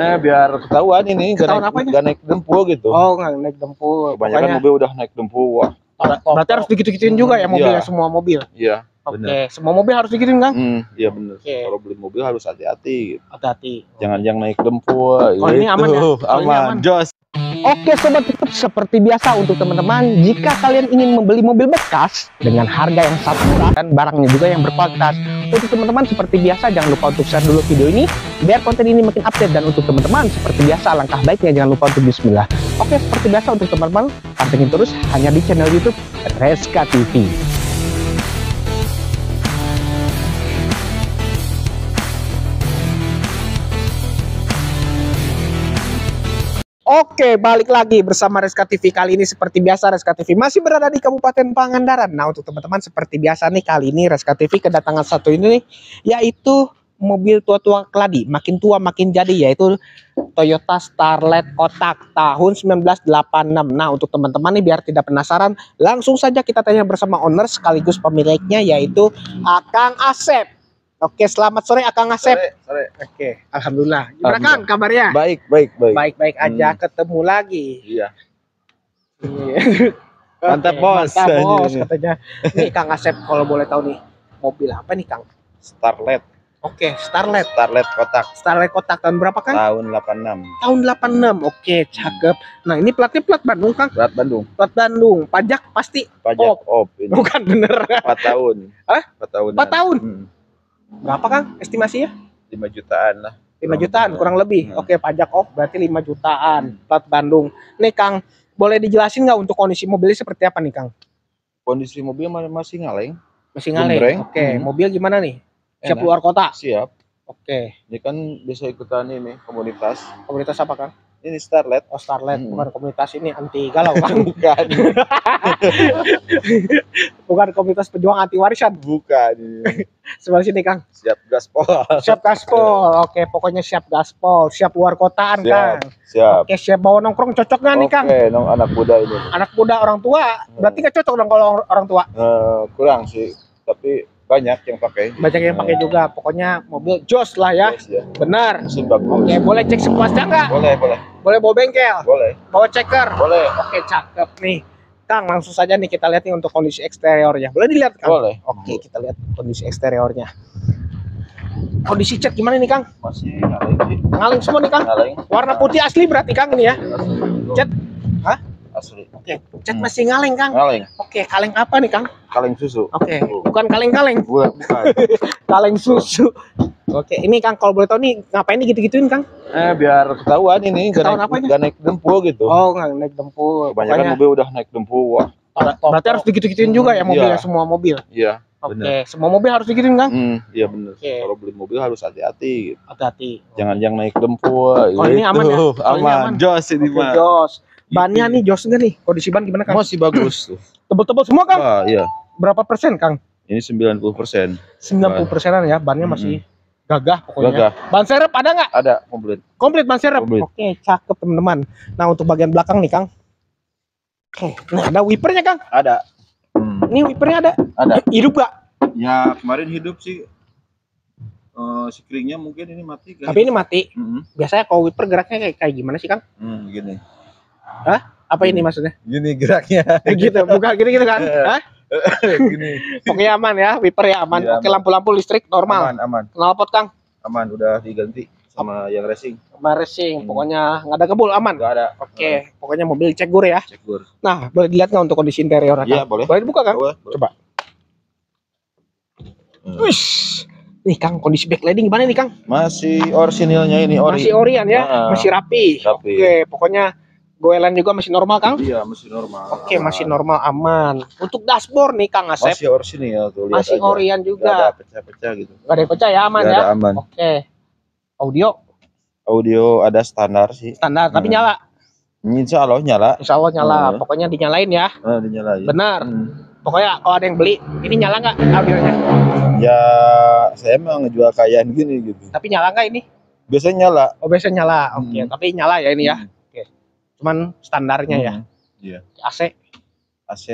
Eh biar ketahuan ini gak Ketahuan naik, apanya? gak naik dempul gitu. Oh, nggak naik dempul. Kebanyakan Pokoknya, mobil udah naik dempul. Wah, ber- berarti harus digitu-gituin juga ya Iya. mobilnya semua mobil. iya. Oke, Bener. semua mobil harus digituin Kang? Hmm, iya bener. Oke. Kalau beli mobil harus hati-hati. Gitu. Hati-hati. Jangan yang naik dempul. Kalau ini aman ya? Ini aman. aman. Jos. Oke sobat YouTube, seperti biasa untuk teman-teman, jika kalian ingin membeli mobil bekas dengan harga yang sangat murah dan barangnya juga yang berkualitas, untuk teman-teman seperti biasa jangan lupa untuk share dulu video ini biar konten ini makin update dan untuk teman-teman seperti biasa langkah baiknya jangan lupa untuk bismillah. Oke seperti biasa untuk teman-teman pantengin terus hanya di channel YouTube Reska TV. Oke, balik lagi bersama Reska TV kali ini seperti biasa Reska TV masih berada di Kabupaten Pangandaran. Nah, untuk teman-teman seperti biasa nih kali ini Reska TV kedatangan satu ini nih yaitu mobil tua-tua keladi, makin tua makin jadi yaitu Toyota Starlet kotak tahun 1986. Nah, untuk teman-teman nih biar tidak penasaran, langsung saja kita tanya bersama owner sekaligus pemiliknya yaitu Akang Asep. Oke, selamat sore Akang Asep. Sore, sore. Oke, alhamdulillah. Gimana. Kang kabarnya? Baik, baik, baik. Baik-baik aja, Hmm. ketemu lagi. Iya. Oke, Mantap, Bos. Mantap bos katanya. Nih Kang Asep kalau boleh tahu nih mobil apa nih Kang? Starlet, Oke, Starlet. Starlet kotak Starlet kotak tahun berapa Kang? tahun 86. Tahun 86. Oke, cakep. Nah, ini platnya plat Bandung Kang. Berat Bandung. Plat Bandung. Pajak pasti Pajak op ini. bukan bener. 4 tahun. Hah? 4 tahun. 4 tahun? Hmm, Berapa Kang estimasinya? 5 jutaan lah. 5 jutaan kurang lebih. Hmm. Oke, pajak off berarti 5 jutaan. Plat Bandung. Nih Kang, boleh dijelasin nggak untuk kondisi mobilnya seperti apa nih Kang? Kondisi mobil ma- masih ngaleng. Masih ngaleng. Oke, Hmm. mobil gimana nih? Siap Enak. keluar kota. Siap. Oke, Ini kan bisa ikutan ini komunitas. komunitas apa Kang? Ini Starlet. Oh Starlet, Hmm. bukan komunitas ini anti galau Kang. Bukan. bukan komunitas pejuang anti warisan. Bukan. ini. Sebelah sini Kang. Siap gaspol. Siap gaspol. Oke, pokoknya siap gaspol, siap luar kotaan Kang. Siap. Siap. Oke, siap bawa nongkrong cocok nggak nih Kang? Oke, nong anak muda ini. Anak muda orang tua, berarti nggak cocok dong kalau orang tua. Eh, kurang sih, tapi banyak yang pakai. Banyak yang pakai juga. Pokoknya mobil jos lah ya. Yes, ya. Benar. Mesin bagus. Oke, boleh cek sepuasnya nggak? Boleh, boleh. Boleh bawa bengkel, Boleh. bawa checker. Boleh. Oke, cakep nih. Kang, langsung saja nih kita lihat nih untuk kondisi eksteriornya. Boleh dilihat Kang? Boleh. Oke, kita lihat kondisi eksteriornya. Kondisi cat gimana nih Kang? Masih. Ngaleng semua nih Kang. Ngaleng. Warna putih asli berarti Kang ini ya. Cat. Asli. Oke, cat Hmm. masih ngaleng Kang. Ngaleng. Oke, kaleng apa nih Kang? Kaleng susu. Oke, bukan kaleng-kaleng, Bukan, bukan. kaleng susu. Oke, ini Kang kalau boleh tahu nih ngapain nih gitu-gituin Kang? eh, biar ketahuan ini gak Ketahuan naik, apanya? gak naik dempul gitu. Oh, nggak naik dempul. Kebanyakan Pokoknya mobil udah naik dempul. Wah, berarti harus digitu-gituin juga ya mobilnya Iya. semua mobil. iya. Oke, Bener. semua mobil harus digituin Kang? Hmm, iya bener. Oke. Kalau beli mobil harus hati-hati. Gitu. Hati-hati. Jangan yang naik dempul. Kalau ini aman ya? Aman. aman. Jos ini Oke, mah. Jos. Bannya nih Jos enggak nih? Kondisi ban gimana Kang? Masih bagus tuh. Tebel-tebel semua Kang? Wah, iya. Berapa persen Kang? Ini 90 persen. 90 persenan ya, bannya masih gagah pokoknya. Gagah. Ban serep ada nggak? Ada komplit. Komplit ban serep. Komplit. Oke, cakep teman-teman. Nah untuk bagian belakang nih Kang. Oke, nah ada wipernya Kang. Ada. Hmm, Ini wipernya ada. ada. Hidup gak? Ya kemarin hidup sih. eh si keringnya mungkin ini mati kan. Tapi ini mati. Hmm, Biasanya kalau wiper geraknya kayak, kayak gimana sih Kang? hmm, gini. Apa ini maksudnya? Gini geraknya. gitu, bukan gitu-gitu kan? Hah? gini. Pokoknya aman ya, wiper ya aman. Iya, Oke, lampu-lampu listrik normal. Aman, aman. Knalpot Kang. Aman udah diganti sama yang racing. Sama racing, Hmm. pokoknya nggak ada kebul aman. Enggak ada. Oke, pokoknya mobil cek gur ya. Cek gur. Nah, boleh dilihat nggak untuk kondisi interior Iya, boleh. Boleh dibuka Kang? Boleh, boleh. Coba. Hmm. Wih, nih Kang kondisi backlighting gimana nih Kang? Masih orisinilnya ini ori. Masih orian ya, Ah, masih rapi. rapi. Oke, pokoknya goelan juga masih normal Kang. Iya, masih normal. Oke, masih normal aman. Untuk dashboard nih Kang Asep, Masih orisinil tuh lihat masih aja. orian Nggak ada juga. pecah-pecah gitu. Gak ada pecah ya, aman Nggak ya. ada aman. Oke. Audio Audio ada standar sih. standar, tapi Hmm. nyala. Insya Allah nyala. Insya Allah nyala. Hmm. Pokoknya dinyalain ya. Eh, dinyalain. Benar. Hmm. Pokoknya kalau ada yang beli, ini nyala nggak audionya? Ya, saya emang ngejual kayaan gini gitu. Tapi nyala nggak ini? Biasanya nyala. Oh biasanya nyala. Oke, Hmm. tapi nyala ya ini ya. Hmm. Cuman standarnya ya. Hmm. Iya. AC AC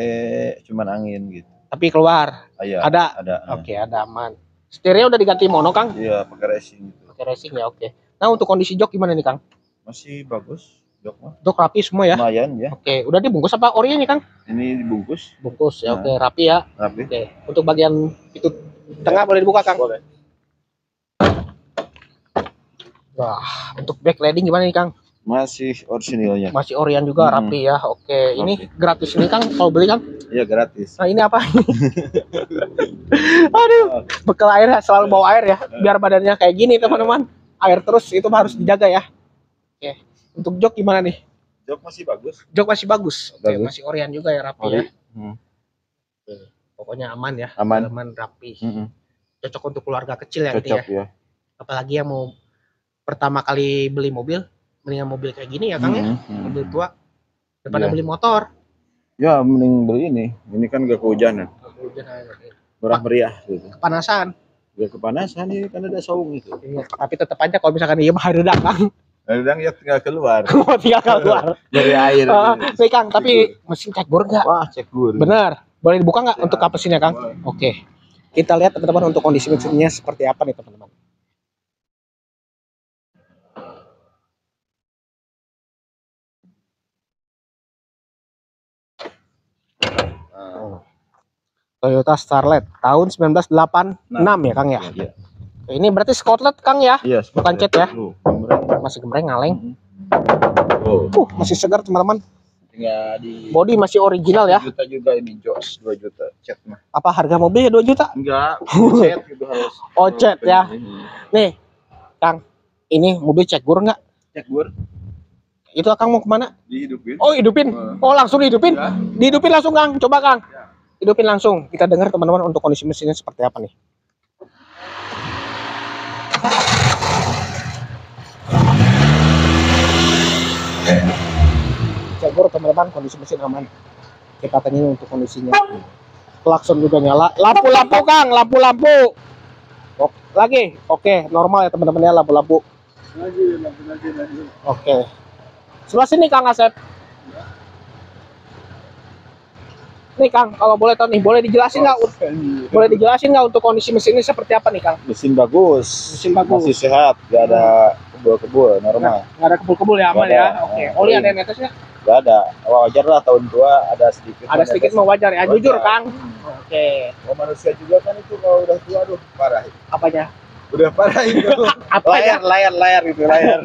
cuman angin gitu. tapi keluar. Ah, iya, Ada. ada. Oke, ada aman. Stereo udah diganti mono, Kang. Iya, pakai racing gitu. Pakai racing ya, oke. Nah untuk kondisi jok gimana nih Kang? Masih bagus. Jok mah. Jok rapi semua ya? Lumayan ya. Oke, udah dibungkus apa orinya nih Kang? Ini dibungkus Bungkus ya, Nah. oke rapi ya. rapi. Oke, untuk bagian itu tengah boleh dibuka Kang? Boleh. Wah, untuk backlighting gimana nih Kang? Masih orisinilnya. Masih Orion juga Hmm. rapi ya. Oke, ini Rapi. gratis ini Kang kalau beli Kang. Iya gratis. Nah, ini apa? Aduh, bekal air ya, selalu bawa air ya, biar badannya kayak gini teman-teman. Air terus itu harus dijaga ya. Oke, untuk jok gimana nih? Jok masih bagus. Jok masih bagus. Oke, Bagus. masih Orion juga ya rapi Ori. ya. Hmm. Pokoknya aman ya. Aman. Aman rapi. Mm-mm. Cocok untuk keluarga kecil ya Cocok ya. ya. Apalagi yang mau pertama kali beli mobil, mendingan mobil kayak gini ya Kang ya. Mm, mm. Mobil tua daripada Iya. beli motor. Ya mending beli ini. Ini kan gak kehujanan. Murah meriah gitu. Kepanasan. Gak kepanasan ini kan ada saung itu. Iya, tapi tetap aja kalau misalkan iya mah hareudak Kang. Kadang ya tinggal keluar Mau tinggal keluar. dari air. Ah, nih Kang, tapi mesin cek bor enggak? Wah cek gur. Benar. Boleh dibuka nggak Ya, untuk kapasinnya, Kang? boleh. Oke. Kita lihat teman-teman untuk kondisi mesinnya seperti apa nih, teman-teman. Toyota Starlet tahun 1986 ya, Kang ya. Iya. Ini berarti Scotland, Kang ya. Iya. Bukan cat ya? Gembreng. Masih gembreng ngaleng. Oh, Uh, masih segar, teman-teman. tinggal di Body masih original ya. juta juga ini Jos 2 juta cat mah. Apa harga mobilnya 2 juta? Enggak, cat gitu harus. Oh, cat ya. Ini. Nih, Kang. Ini mobil cek gur nggak? Cek gur Itu Kang mau ke mana? dihidupin. Oh, hidupin. Oh, langsung dihidupin. Ya. Dihidupin langsung, Kang. Coba, Kang. Ya. Hidupin langsung. Kita dengar teman-teman untuk kondisi mesinnya seperti apa nih. Jagur teman-teman kondisi mesin aman. Kita tanya untuk kondisinya. Klakson juga nyala. Lampu-lampu Kang, lampu-lampu. Lagi. Oke, normal ya teman-teman ya lampu-lampu. Oke. Sebelah sini Kang Asep. Nih Kang, kalau boleh tahu nih, boleh dijelasin nggak? Boleh dijelasin nggak untuk kondisi mesin ini seperti apa nih Kang? Mesin bagus. Mesin bagus. Masih sehat, gak ada kebul-kebul, normal. Nggak ada kebul-kebul ya aman Nggak ada. ya? Oke. Oli ada yang netesnya? Gak ada. Wajar lah tahun tua ada sedikit. Ada sedikit mah wajar ya. Wajar. Jujur Kang. Hmm. Oke. Oh, manusia juga kan itu kalau udah tua aduh parah. Apanya? Udah parah itu. Apa layar, layar, layar gitu, layar.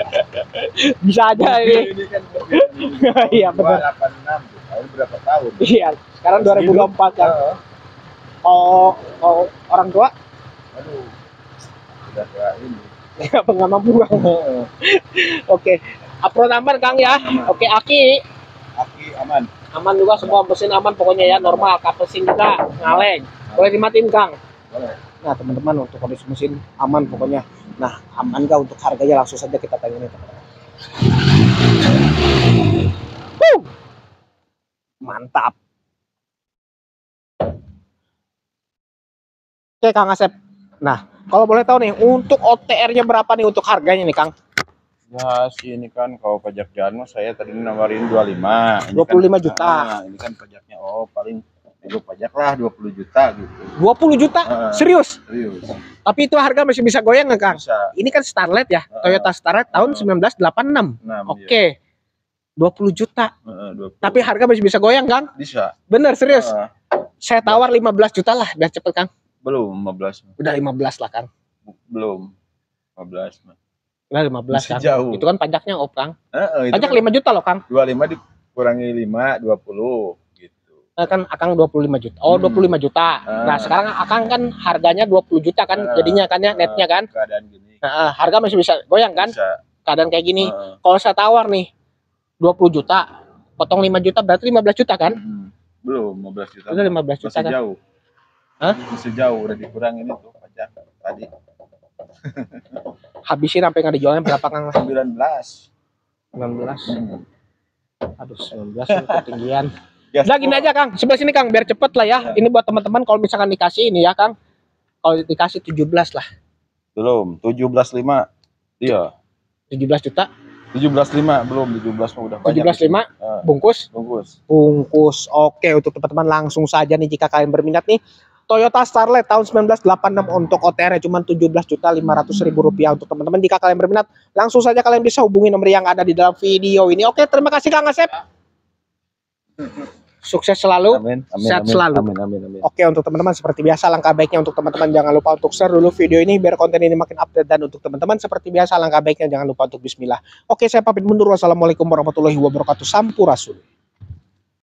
Bisa aja ini. ini kan Iya, benar. 86 tahun berapa tahun? Iya. Sekarang 2024 kan. Heeh. Oh, oh orang tua Aduh. Udah tua ini. nggak nggak mampu Kang. Oke. Upload aman Kang ya. Oke, Aki. Aki aman. aman juga semua mesin aman pokoknya ya normal kapesin juga ngaleng boleh dimatiin Kang Boleh. nah teman-teman untuk kondisi mesin aman pokoknya nah aman gak untuk harganya langsung saja kita tanya nih teman-teman. Mantap oke Kang Asep nah kalau boleh tahu nih untuk OTR-nya berapa nih untuk harganya nih Kang Ya sih ini kan kalau pajak jalan saya tadi nawarin 25. Ini 25 kan, juta. ah, ini kan pajaknya oh paling nego pajak lah 20 juta gitu. 20 juta Heeh. serius Serius. tapi itu harga masih bisa goyang nggak Kang Bisa. ini kan Starlet ya Heeh. Toyota Starlet tahun Heeh. 1986 Enam, Oke. 20 juta. Heeh, 20. Tapi harga masih bisa goyang, Kang? bisa. Bener, serius. Heeh. Saya tawar 15 juta lah, biar cepet, Kang. belum 15. Udah 15 lah, Kang. Belum. 15 mah. Udah 15, Masih Kang. jauh. Itu kan pajaknya, Op, Kang. Heeh, itu Pajak kan 5 juta loh, Kang. 25 dikurangi 5 20 gitu. Eh, kan Akang 25 juta. Oh, Hmm. 25 juta. Ah. Nah, sekarang Akang kan harganya 20 juta kan Ah. jadinya kan ya, netnya kan. Keadaan gini. Nah, eh, harga masih bisa goyang kan? Bisa. Keadaan kayak gini. Heeh. Kalau saya tawar nih 20 juta, potong 5 juta berarti 15 juta kan? Mm. Belum 15 juta. Udah 15 juta Masih kan? jauh. Hah? Masih jauh udah dikurangin itu pajak tadi Habisin sampai nggak dijualnya berapa, Kang? 19. 19. Hmm. Aduh, 19 itu ketinggian. Gas Udah gini aja Kang, sebelah sini Kang, biar cepet lah ya. Ya. Ini buat teman-teman kalau misalkan dikasih ini ya Kang. Kalau dikasih 17 lah, Belum, 17.5. Iya, 17 juta, 17.5 belum 17 mah udah banyak. 17,5 Ah, bungkus. bungkus. Bungkus. Oke, untuk teman-teman langsung saja nih jika kalian berminat nih Toyota Starlet tahun 1986 untuk OTR cuma 17.500.000 rupiah untuk teman-teman. Jika kalian berminat, langsung saja kalian bisa hubungi nomor yang ada di dalam video ini. Oke, terima kasih Kang Asep. Sukses selalu. Amin. Amin. Sehat amin, selalu. Amin. Amin. Amin. Oke untuk teman-teman seperti biasa langkah baiknya untuk teman-teman jangan lupa untuk share dulu video ini biar konten ini makin update dan untuk teman-teman seperti biasa langkah baiknya jangan lupa untuk bismillah. Oke saya pamit mundur wassalamualaikum warahmatullahi wabarakatuh. Sampurasun.